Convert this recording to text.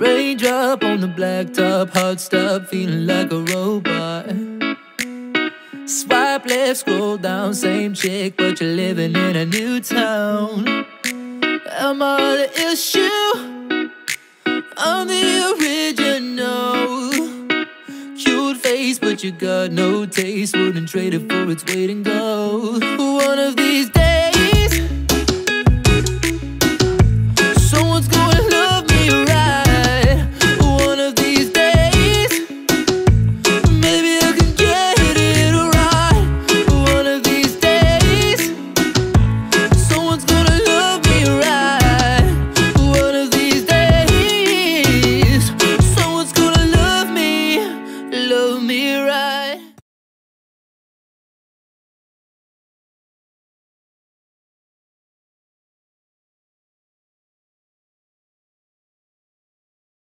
Raindrop on the blacktop, heart stop, feeling like a robot. Swipe left, scroll down, same chick, but you're living in a new town. Am I the issue? I'm the original. Cute face, but you got no taste. Wouldn't trade it for its weight in gold.